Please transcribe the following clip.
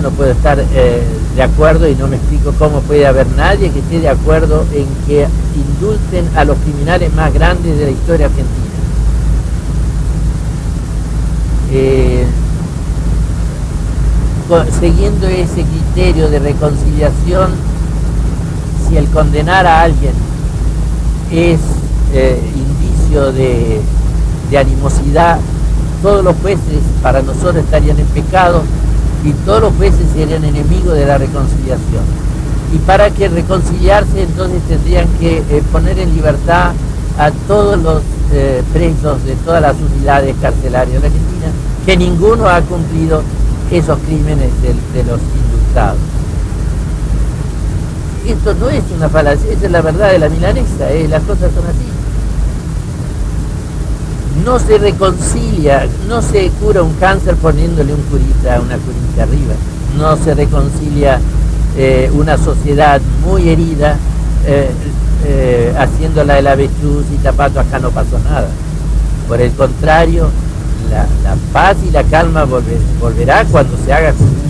no puedo estar eh, de acuerdo y no me explico cómo puede haber nadie que esté de acuerdo en que indulten a los criminales más grandes de la historia argentina. Eh, siguiendo ese criterio de reconciliación, si el condenar a alguien es eh, indicio de animosidad, todos los jueces para nosotros estarían en pecado y todos los jueces serían enemigos de la reconciliación. Y para que reconciliarse entonces tendrían que eh, poner en libertad a todos los eh, presos de todas las unidades carcelarias de Argentina, que ninguno ha cumplido esos crímenes de, los indultados. Esto no es una falacia, esa es la verdad de la milanesa, eh, las cosas son así no se reconcilia, no se cura un cáncer poniéndole un curita, una curita arriba, no se reconcilia eh, una sociedad muy herida eh, eh, haciéndola el avestruz y tapato, acá no pasó nada. Por el contrario, la, paz y la calma volverá cuando se haga justicia